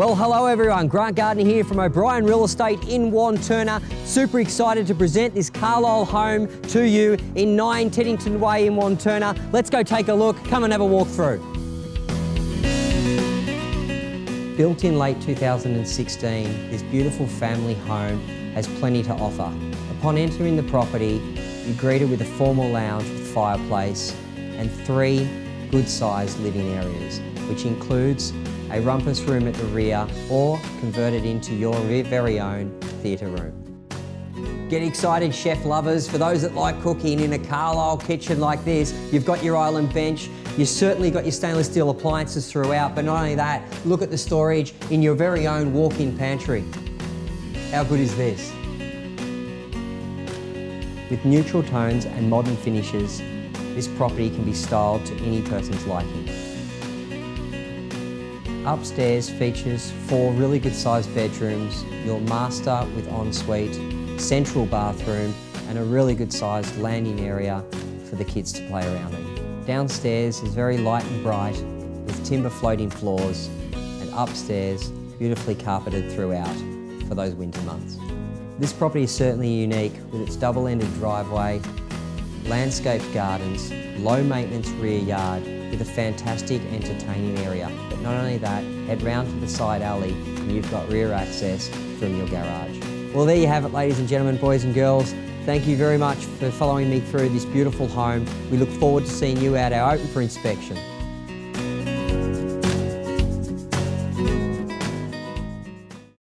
Well, hello everyone. Grant Gardner here from O'Brien Real Estate in Wantirna. Super excited to present this Carlisle home to you in 9 Teddington Way in Wantirna. Let's go take a look. Come and have a walk through. Built in late 2016, this beautiful family home has plenty to offer. Upon entering the property, you're greeted with a formal lounge with fireplace and three good-sized living areas, which includes a rumpus room at the rear or convert it into your very own theatre room. Get excited, chef lovers. For those that like cooking in a Carlisle kitchen like this, you've got your island bench. You've certainly got your stainless steel appliances throughout, but not only that, look at the storage in your very own walk-in pantry. How good is this? With neutral tones and modern finishes, this property can be styled to any person's liking. Upstairs features four really good sized bedrooms, your master with ensuite, central bathroom and a really good sized landing area for the kids to play around in. Downstairs is very light and bright with timber floating floors and upstairs beautifully carpeted throughout for those winter months. This property is certainly unique with its double-ended driveway, landscaped gardens, low maintenance rear yard with a fantastic entertaining area. But not only that, head round to the side alley and you've got rear access from your garage. Well, there you have it, ladies and gentlemen, boys and girls. Thank you very much for following me through this beautiful home. We look forward to seeing you at our open for inspection.